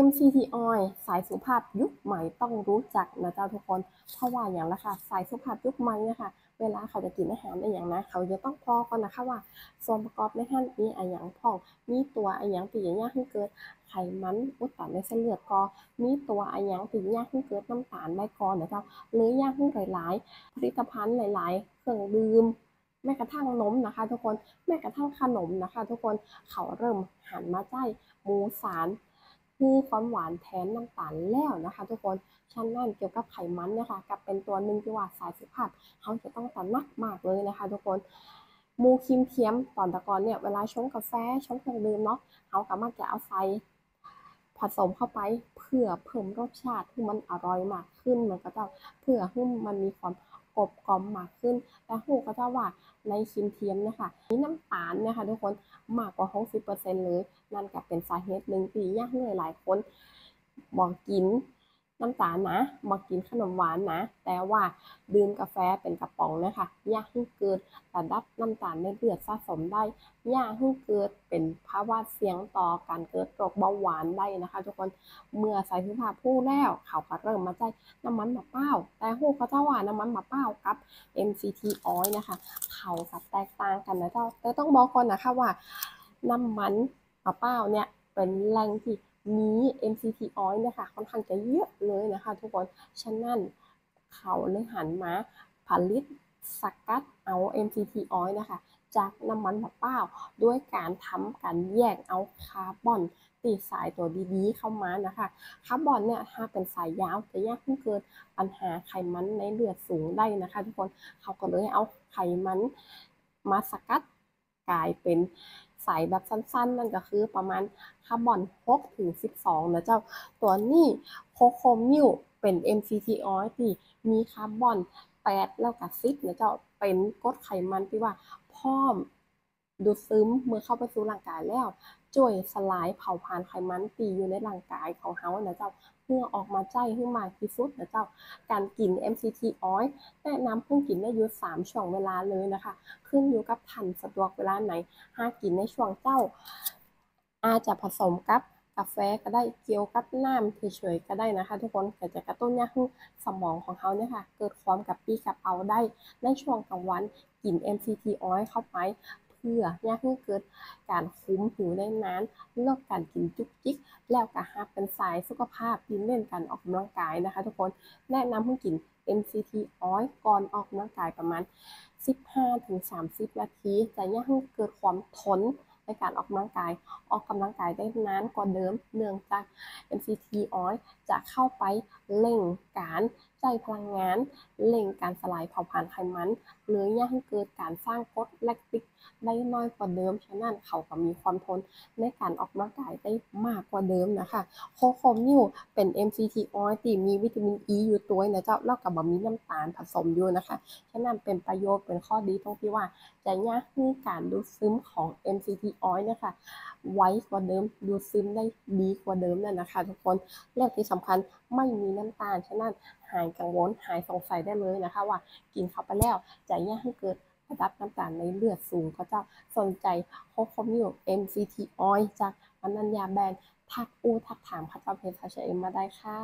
MCT Oil สายสุภาพยุคใหม่ต้องรู้จักนะเจ้าทุกคน เพราะว่าอย่างละค่ะ สายสุภาพยุคใหม่นี่ยค่ะเวลาเขาจะกินอาหารได้อย่างนะ เขาจะต้องพอก่อนนะคะว่าส่วนประกอบในท่านมีอะไรอย่างพ่อง มีตัวอะไรอย่างตีอย่างยากให้เกิดไขมันอุดตันในเส้นเลือดกอ มีตัวอะไรอย่างตียากให้เกิดน้ำตาลได้กอนะเจ้าหรือยากให้หลาย ๆ ผลิตภัณฑ์หลาย ๆ เครื่องดื่มแม้กระทั่งนมนะคะ ทุกคนแม้กระทั่งขนมนะคะ ทุกคนเขาเริ่มหันมาใจหมูสาร คือความหวานแทนน้ำตาลแล้วนะคะ ทุกคนฉะนั้นเกี่ยวกับไขมันนี่ยค่ะกับเป็นตัวหนึ่งที่ว่าสายสุขภาพเขาจะต้องตระหนักมากเลยนะคะ ทุกคนหมูครีมเทียมตอนตะกอนเนี่ยเวลาชงกาแฟชงเครื่องดื่มเนาะเขาก็มักจะเอาใส่ผสมเข้าไปเพื่อเพิ่มรสชาติให้มันอร่อยมากขึ้นมันก็จะเพื่อให้มันมีความ กลบกลอมมากขึ้นแต่หูก็จะว่าในครีมเทียมนะคะมีน้ำตาลเนี่ยค่ะทุกคนมากกว่า 60%เลย นั่นก็เป็นสาเหตุหนึ่งที่ยากเห้หลายคนบอกกิน น้ำตาลนะบอกกินขนมหวานนะ แต่ว่าดื่มกาแฟเป็นกระป๋องนะคะยากให้เกิดระดับน้ำตาลในเลือดสะสมได้ยากให้เกิดเป็นภาวะเสี่ยงต่อการเกิดโรคเบาหวานได้นะคะ ทุกคนเมื่อใส่สุภาผู้แล้วเขาก็เริ่มมาใจน้ำมันมะพร้าวแต่หูเขาจะว่าน้ำมันมะพร้าวกับ MCT oil นะคะ เขากับแตกต่างกันนะเจ้าแต่ต้องบอกก่อนนะคะว่าน้ำมันมะพร้าวเนี่ยเป็นแหล่งที่ มี MCT oil เนี่ยค่ะค่อนข้างจะเยอะเลยนะคะ ทุกคน ฉะนั้นเขาเลยหันมาผลิตสกัดเอา MCT oil นะคะ จากน้ำมันมะพร้าวด้วยการทำการแยกเอาคาร์บอนตีสายตัวดีๆเข้ามานะคะคาร์บอนเนี่ยถ้าเป็นสายยาวจะยากขึ้นเกิดปัญหาไขมันในเลือดสูงได้นะคะ ทุกคนเขาก็เลยเอาไขมันมาสกัดกลายเป็น สายแบบสั้นๆ นั่นก็คือประมาณคาร์บอน6ถึง12 นะเจ้า ตัวนี้โคโคมิวเป็น MCT oil ที่มีคาร์บอน 8 แล้วก็10นะเจ้า เป็นกรดไขมันที่ว่าพร้อมดูดซึมเมื่อเข้าไปสู่ร่างกายแล้ว ช่วยสลายเผาผลาญไขมันตีอยู่ในร่างกายของเฮานะเจ้าเพื่อออกมาใจให้มากที่สุดนะเจ้า การกิน MCT oil แนะนำเพิ่งกินได้อยู่3ช่วงเวลาเลยนะคะ ขึ้นอยู่กับท่านสะดวกเวลาไหน หากกินในช่วงเจ้า อาจจะผสมกับกาแฟก็ได้เกี่ยวกับน้ำเฉยๆก็ได้นะคะ ทุกคนก็จะกระตุ้นยาให้สมองของเขาเนี่ยค่ะ เกิดความกับปี้กับเอาได้ในช่วงกลางวันกิน MCT oil เข้าไป เพื่อยากให้เกิดการคุ้มหิวได้นานลดการกินจุกจิก แล้วก็หากเป็นสายสุขภาพที่เล่นการออกกำลังกายนะคะ ทุกคนแนะนำให้กิน MCT oil ก่อนออกกำลังกายประมาณ 15-30 นาที จะยากให้เกิดความทนในการออกกำลังกาย ออกกำลังกายได้นานกว่าเดิม เนื่องจาก MCT oil จะเข้าไปเร่งการ ใจพลังงานเร่งการสลายเผาผลาญไขมันหรือยากให้เกิดการสร้างกรดแลคติกได้น้อยกว่าเดิม ฉะนั้นเขาก็มีความทนในการออกกำลังกายได้มากกว่าเดิมนะคะ โคโคมิลเป็น MCT oil ที่มีวิตามินอ e ีอยู่ตัวนะเจ้าแล้วก็บ่มีน้ำตาลผสมอยู่นะคะ ฉะนั้นเป็นประโยชน์เป็นข้อดีตรงที่ว่าจะยากให้การดูดซึมของ MCT oil นี่ยค่ะไวกว่าเดิมดูดซึมได้ดีกว่าเดิมนั่นนะคะ ทุกคนและที่สำคัญ ไม่มีน้ำตาล ฉะนั้นหายกังวลหายสงสัยได้เลยนะคะ ว่ากินเข้าไปแล้วจะยากให้เกิดระดับน้ำตาลในเลือดสูงก็เจ้าสนใจโคโคมิว MCT oil จากอนัญญาแบรนด์ทักอูทักถามพระเจ้าเพชรเชเอ็มมาได้ค่ะ